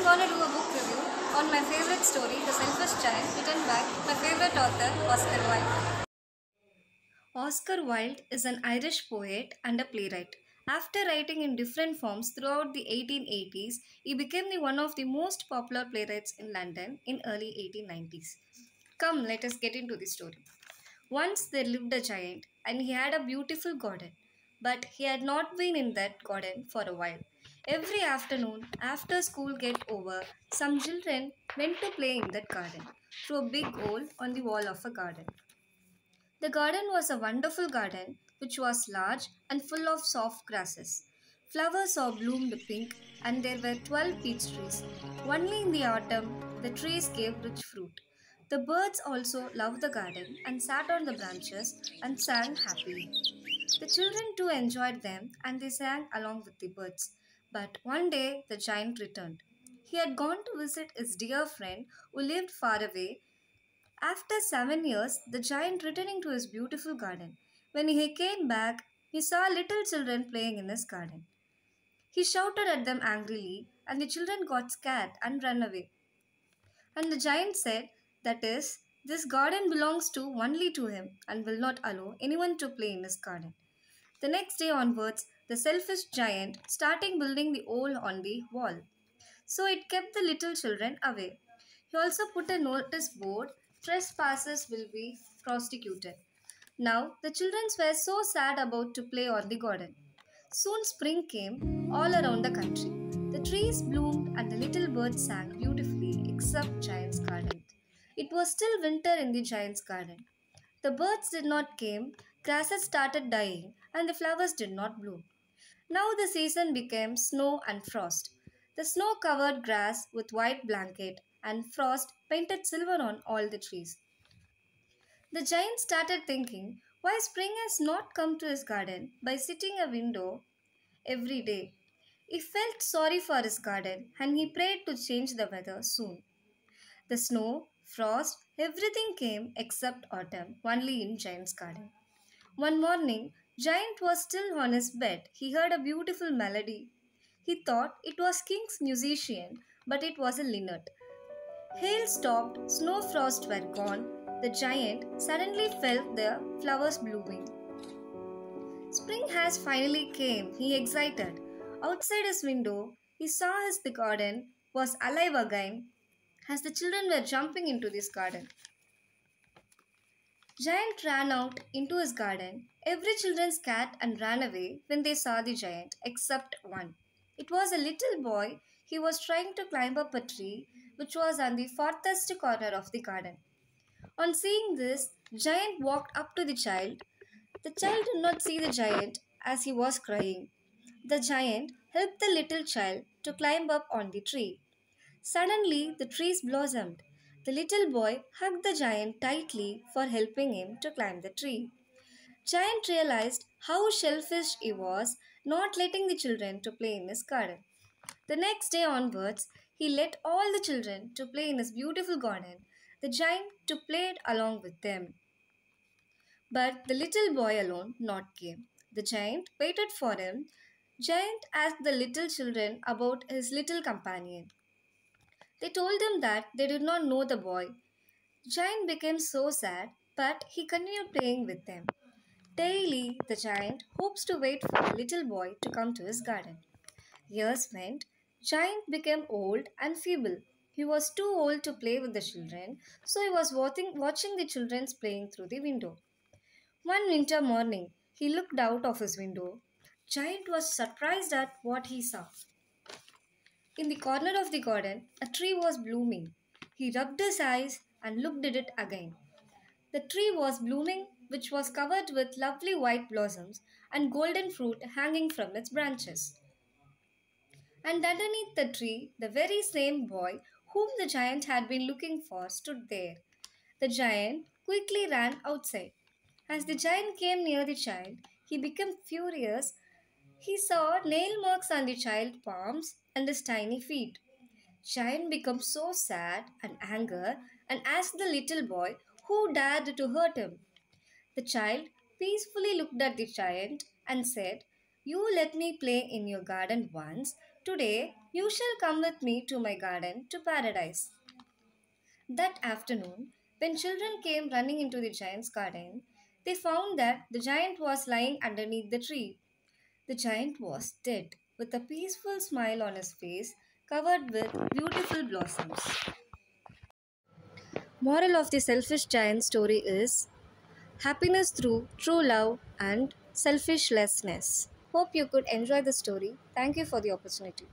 I am going to do a book review on my favorite story, The Selfish Child, written by my favorite author, Oscar Wilde. Oscar Wilde is an Irish poet and a playwright. After writing in different forms throughout the 1880s, he became the one of the most popular playwrights in London in early 1890s. Come, let us get into the story. Once there lived a giant, and he had a beautiful garden. But he had not been in that garden for a while. Every afternoon, after school get over, some children went to play in that garden through a big hole on the wall of a garden. The garden was a wonderful garden which was large and full of soft grasses. Flowers all bloomed pink, and there were twelve peach trees. Only in the autumn the trees gave rich fruit. The birds also loved the garden and sat on the branches and sang happily. The children too enjoyed them and they sang along with the birds. But one day the giant returned. He had gone to visit his dear friend who lived far away. After seven years, the giant returning to his beautiful garden. When he came back, he saw little children playing in his garden. He shouted at them angrily, and the children got scared and ran away. And the giant said, that is, this garden belongs to only to him and will not allow anyone to play in his garden. The next day onwards, the selfish giant started building the hole on the wall. So it kept the little children away. He also put a notice board trespassers will be prosecuted. Now the children were so sad about to play on the garden. Soon spring came all around the country. The trees bloomed and the little birds sang beautifully except Giant's garden. It was still winter in the giant's garden. The birds did not come, grasses started dying, and the flowers did not bloom. Now the season became snow and frost. The snow covered grass with white blanket, and frost painted silver on all the trees. The giant started thinking why spring has not come to his garden by sitting a window every day. He felt sorry for his garden and he prayed to change the weather soon. The snow frost, everything came except autumn, only in Giant's garden. One morning, Giant was still on his bed. He heard a beautiful melody. He thought it was King's musician, but it was a linnet. Hail stopped, snow frost were gone. The giant suddenly felt the flowers blooming. Spring has finally came, he excited. Outside his window, he saw his the garden was alive again as the children were jumping into this garden. Giant ran out into his garden. Every children's cat and ran away when they saw the giant, except one. It was a little boy. He was trying to climb up a tree which was on the farthest corner of the garden. On seeing this, Giant walked up to the child. The child did not see the giant as he was crying. The giant helped the little child to climb up on the tree. Suddenly, the trees blossomed. The little boy hugged the giant tightly for helping him to climb the tree. Giant realized how shellfish he was, not letting the children to play in his garden. The next day onwards, he let all the children to play in his beautiful garden. The giant to play it along with them. But the little boy alone not came. The giant waited for him. Giant asked the little children about his little companion. They told him that they did not know the boy. Giant became so sad, but he continued playing with them. Daily, the giant hopes to wait for the little boy to come to his garden. Years went. Giant became old and feeble. He was too old to play with the children, so he was watching, watching the children playing through the window. One winter morning, he looked out of his window. Giant was surprised at what he saw. In the corner of the garden, a tree was blooming. He rubbed his eyes and looked at it again. The tree was blooming, which was covered with lovely white blossoms and golden fruit hanging from its branches. And underneath the tree, the very same boy whom the giant had been looking for stood there. The giant quickly ran outside. As the giant came near the child, he became furious. He saw nail marks on the child's palms and his tiny feet. Giant became so sad and anger and asked the little boy who dared to hurt him. The child peacefully looked at the giant and said, You let me play in your garden once. Today, you shall come with me to my garden to paradise. That afternoon, when children came running into the giant's garden, they found that the giant was lying underneath the tree. The giant was dead, with a peaceful smile on his face, covered with beautiful blossoms. Moral of the selfish giant story is happiness through true love and selfishlessness. Hope you could enjoy the story. Thank you for the opportunity.